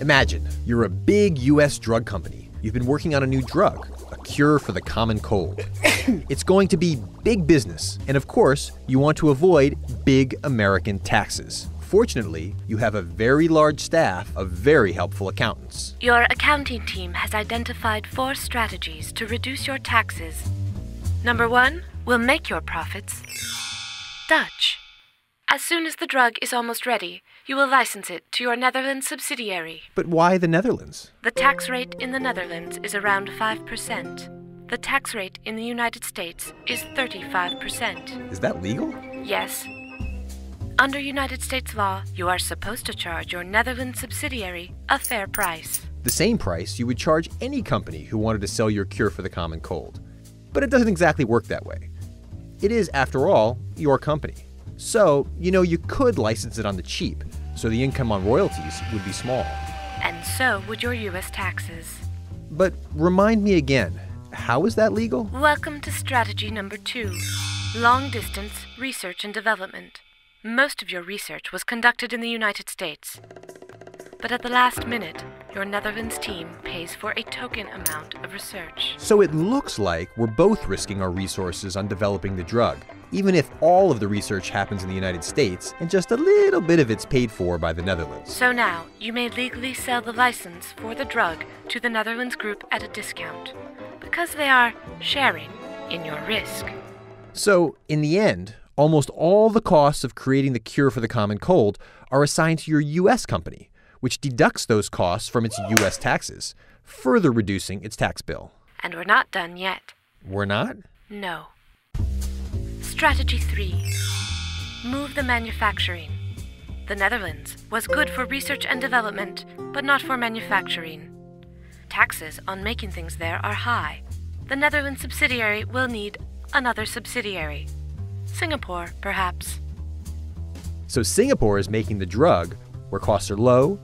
Imagine you're a big US drug company. You've been working on a new drug, a cure for the common cold. it's going to be big business, and of course, you want to avoid big American taxes. Fortunately, you have a very large staff of very helpful accountants. Your accounting team has identified four strategies to reduce your taxes. Number one will make your profits Dutch. As soon as the drug is almost ready, you will license it to your Netherlands subsidiary. But why the Netherlands? The tax rate in the Netherlands is around 5%. The tax rate in the United States is 35%. Is that legal? Yes. Under United States law, you are supposed to charge your Netherlands subsidiary a fair price. The same price you would charge any company who wanted to sell your cure for the common cold. But it doesn't exactly work that way. It is, after all, your company. So, you know, you could license it on the cheap, so the income on royalties would be small. And so would your U.S. taxes. But remind me again, how is that legal? Welcome to strategy number two long distance research and development. Most of your research was conducted in the United States. But at the last minute, your Netherlands team pays for a token amount of research. So it looks like we're both risking our resources on developing the drug, even if all of the research happens in the United States and just a little bit of it's paid for by the Netherlands. So now, you may legally sell the license for the drug to the Netherlands group at a discount, because they are sharing in your risk. So, in the end, almost all the costs of creating the cure for the common cold are assigned to your US company, which deducts those costs from its US taxes, further reducing its tax bill. And we're not done yet. We're not? No. Strategy 3 Move the manufacturing. The Netherlands was good for research and development, but not for manufacturing. Taxes on making things there are high. The Netherlands subsidiary will need another subsidiary. Singapore, perhaps. So, Singapore is making the drug where costs are low,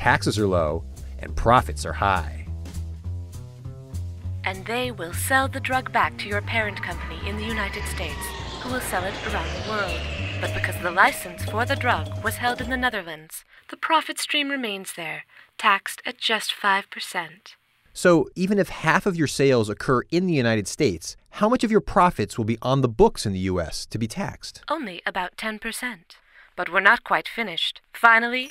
taxes are low, and profits are high. And they will sell the drug back to your parent company in the United States, who will sell it around the world. But because the license for the drug was held in the Netherlands, the profit stream remains there, taxed at just 5%. So, even if half of your sales occur in the United States, how much of your profits will be on the books in the US to be taxed? Only about 10%. But we're not quite finished. Finally,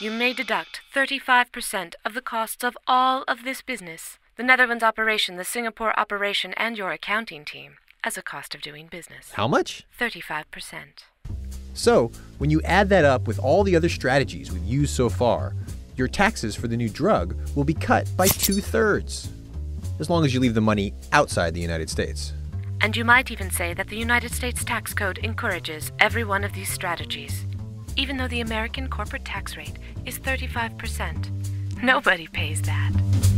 you may deduct 35% of the costs of all of this business the Netherlands operation, the Singapore operation, and your accounting team as a cost of doing business. How much? 35%. So, when you add that up with all the other strategies we've used so far, your taxes for the new drug will be cut by two thirds, as long as you leave the money outside the United States. And you might even say that the United States tax code encourages every one of these strategies. Even though the American corporate tax rate is 35%, nobody pays that.